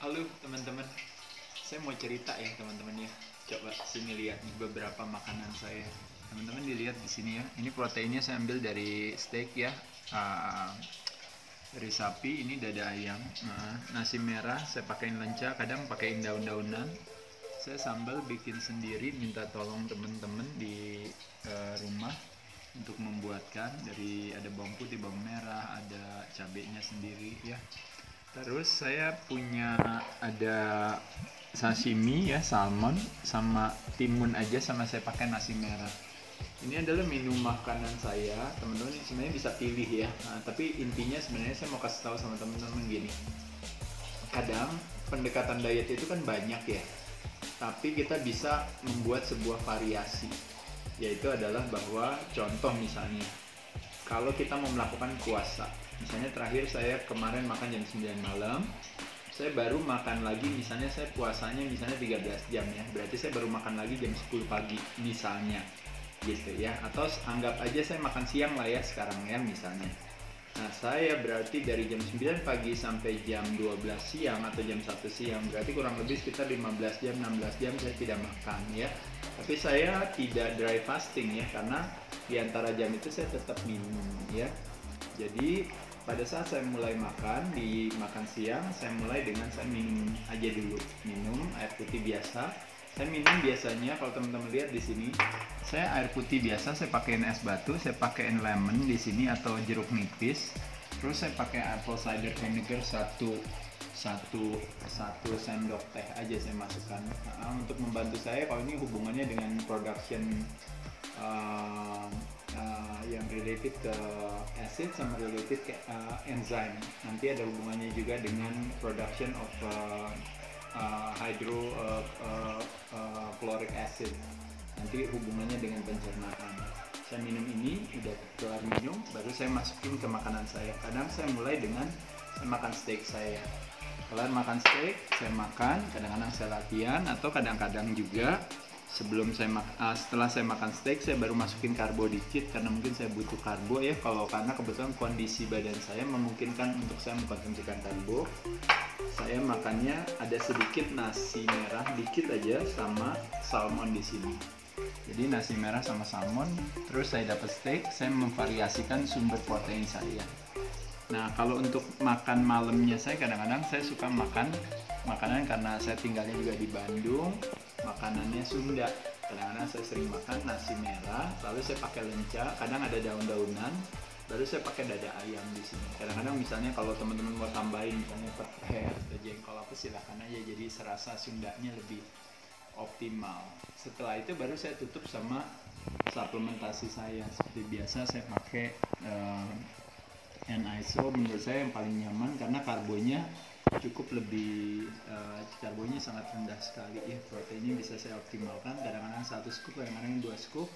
Halo teman-teman, saya mau cerita ya teman-teman ya. Coba sini lihat nih beberapa makanan saya. Teman-teman dilihat di sini ya. Ini proteinnya saya ambil dari steak ya, Ah, dari sapi. Ini dada ayam. Nah, nasi merah saya pakein lenca, kadang pakein daun-daunan. Saya sambal bikin sendiri, minta tolong teman-teman di eh, rumah untuk membuatkan dari ada bawang putih, bawang merah, ada cabenya sendiri ya. Terus saya punya ada sashimi ya salmon sama timun aja sama saya pakai nasi merah. Ini adalah menu makanan saya, teman-teman sebenarnya bisa pilih ya. Nah, tapi intinya sebenarnya saya mau kasih tahu sama teman-teman gini. Kadang pendekatan diet itu kan banyak ya. Tapi kita bisa membuat sebuah variasi. Yaitu adalah bahwa contoh misalnya kalau kita mau melakukan puasa. Misalnya terakhir saya kemarin makan jam 9 malam saya baru makan lagi misalnya saya puasanya misalnya 13 jam ya berarti saya baru makan lagi jam 10 pagi misalnya gitu ya. Atau anggap aja saya makan siang lah ya sekarang ya misalnya. Nah saya berarti dari jam 9 pagi sampai jam 12 siang atau jam 1 siang berarti kurang lebih sekitar 15 jam 16 jam saya tidak makan ya. Tapi saya tidak dry fasting ya karena di antara jam itu saya tetap minum ya. Jadi pada saat saya mulai makan di makan siang saya mulai dengan saya minum aja dulu. Minum air putih biasa. Saya minum biasanya kalau teman-teman lihat di sini saya air putih biasa saya pakaiin es batu saya pakaiin lemon di sini atau jeruk nipis. Terus saya pakai apple cider vinegar satu satu satu sendok teh aja saya masukkan. Nah, untuk membantu saya kalau ini hubungannya dengan production uh, yang related ke acid sama related ke uh, enzyme. Nanti ada hubungannya juga dengan production of uh, uh, hydro uh, uh, uh, acid. Nanti hubungannya dengan pencernaan. Saya minum ini, udah keluar minum, baru saya masukin ke makanan saya. Kadang saya mulai dengan saya makan steak saya. Kalian makan steak, saya makan, kadang-kadang saya latihan atau kadang-kadang juga sebelum saya mak uh, setelah saya makan steak saya baru masukin karbo dikit karena mungkin saya butuh karbo ya. Kalau karena kebetulan kondisi badan saya memungkinkan untuk saya mengkonsumsikan karbo. Saya makannya ada sedikit nasi merah dikit aja sama salmon di sini. Jadi nasi merah sama salmon terus saya dapat steak saya memvariasikan sumber protein saya. Nah, kalau untuk makan malamnya saya kadang-kadang saya suka makan makanan karena saya tinggalnya juga di Bandung, makanannya Sunda. Kadang-kadang saya sering makan nasi merah, lalu saya pakai lenca, kadang ada daun-daunan, baru saya pakai dada ayam di sini. Kadang-kadang misalnya kalau teman-teman mau tambahin misalnya petai atau jengkol apa silahkan aja jadi serasa Sundanya lebih optimal. Setelah itu baru saya tutup sama suplementasi saya seperti biasa saya pakai eh, N-iso menurut saya yang paling nyaman karena karbonya cukup lebih uh, karbonya sangat rendah sekali. Ya proteinnya bisa saya optimalkan. Kadang-kadang satu scoop kadang-kadang dua scoop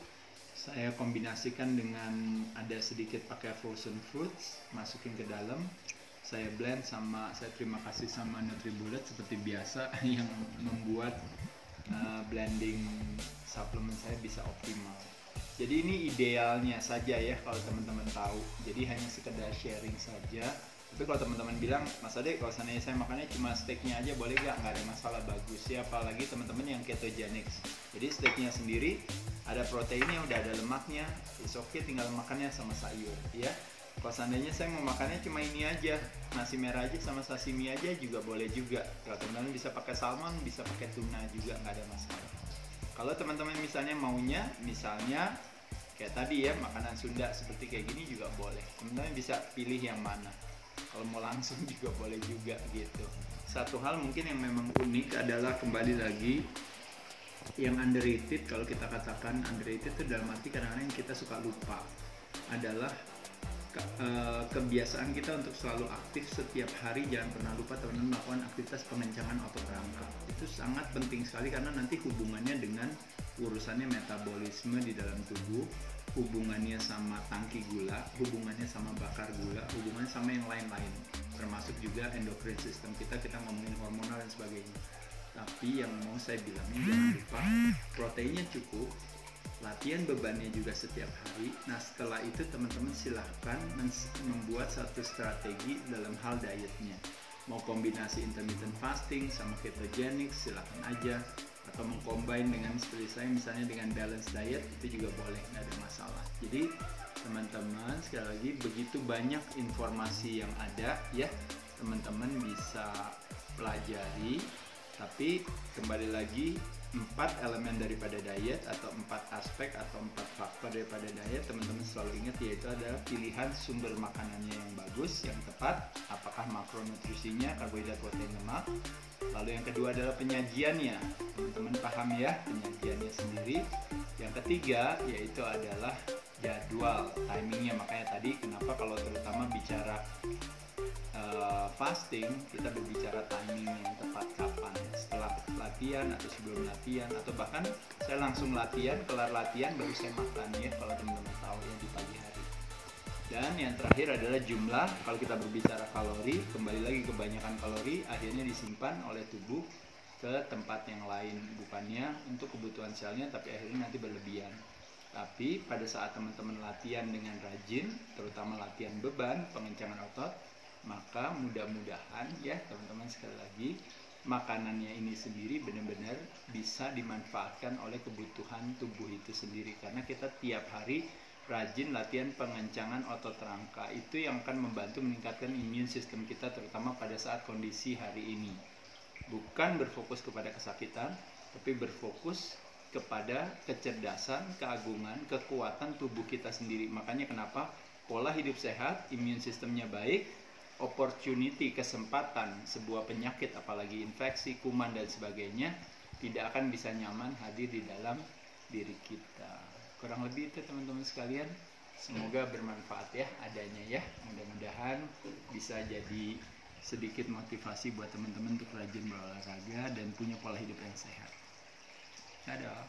saya kombinasikan dengan ada sedikit pakai frozen fruits masukin ke dalam. Saya blend sama saya terima kasih sama NutriBullet seperti biasa yang membuat uh, blending suplemen saya bisa optimal. Jadi ini idealnya saja ya kalau teman-teman tahu. Jadi hanya sekedar sharing saja tapi kalau teman-teman bilang mas Ade kalau seandainya saya makannya cuma steaknya aja boleh gak nggak ada masalah bagus. Ya apalagi teman-teman yang ketogenics jadi steaknya sendiri ada proteinnya udah ada lemaknya is okay tinggal makannya sama sayur ya. Kalau seandainya saya mau makannya cuma ini aja nasi merah aja sama sashimi aja juga boleh juga. Kalau teman-teman bisa pakai salmon bisa pakai tuna juga nggak ada masalah. Kalau teman-teman misalnya maunya misalnya kayak tadi ya makanan Sunda seperti kayak gini juga boleh. Teman-teman bisa pilih yang mana kalau mau langsung juga boleh juga gitu. Satu hal mungkin yang memang unik adalah kembali lagi yang underrated kalau kita katakan underrated itu dalam arti kadang-kadang kita suka lupa adalah ke- eh, kebiasaan kita untuk selalu aktif setiap hari jangan pernah lupa teman-teman melakukan aktivitas pengencangan otot rangka itu sangat penting sekali karena nanti hubungannya dengan urusannya metabolisme di dalam tubuh hubungannya sama tangki gula hubungannya sama bakar gula hubungannya sama yang lain-lain termasuk juga endokrin sistem kita kita ngomongin hormonal dan sebagainya tapi yang mau saya bilangin jangan lupa proteinnya cukup latihan bebannya juga setiap hari. Nah setelah itu teman-teman silahkan membuat satu strategi dalam hal dietnya. mau kombinasi intermittent fasting sama ketogenic silahkan aja atau mengcombine dengan seperti saya misalnya dengan balance diet itu juga boleh nggak ada masalah. Jadi teman-teman sekali lagi begitu banyak informasi yang ada ya teman-teman bisa pelajari. Tapi kembali lagi empat elemen daripada diet atau empat aspek atau empat faktor daripada diet teman-teman selalu ingat yaitu adalah pilihan sumber makanannya yang bagus yang tepat apakah makronutrisinya karbohidrat protein lemak lalu yang kedua adalah penyajiannya. Teman-teman paham ya penyajiannya sendiri? Yang ketiga yaitu adalah jadwal timingnya. Makanya tadi kenapa kalau terutama bicara uh, fasting kita berbicara timing yang tepat kapan? Setelah latihan atau sebelum latihan? Atau bahkan saya langsung latihan kelar latihan baru saya makan ya kalau teman-teman tahu ya di pagi hari dan yang terakhir adalah jumlah kalau kita berbicara kalori kembali lagi kebanyakan kalori akhirnya disimpan oleh tubuh ke tempat yang lain. Bukannya untuk kebutuhan selnya tapi akhirnya nanti berlebihan. Tapi pada saat teman-teman latihan dengan rajin terutama latihan beban pengencangan otot maka mudah-mudahan ya teman-teman sekali lagi makanannya ini sendiri benar-benar bisa dimanfaatkan oleh kebutuhan tubuh itu sendiri. Karena kita tiap hari rajin latihan pengencangan otot rangka itu yang akan membantu meningkatkan imun sistem kita terutama pada saat kondisi hari ini bukan berfokus kepada kesakitan tapi berfokus kepada kecerdasan, keagungan, kekuatan tubuh kita sendiri. Makanya kenapa pola hidup sehat, imun sistemnya baik, opportunity, kesempatan sebuah penyakit apalagi infeksi, kuman dan sebagainya tidak akan bisa nyaman hadir di dalam diri kita. Kurang lebih itu teman-teman sekalian. Semoga bermanfaat ya adanya ya. Mudah-mudahan bisa jadi sedikit motivasi buat teman-teman untuk rajin berolahraga dan punya pola hidup yang sehat. Dadah.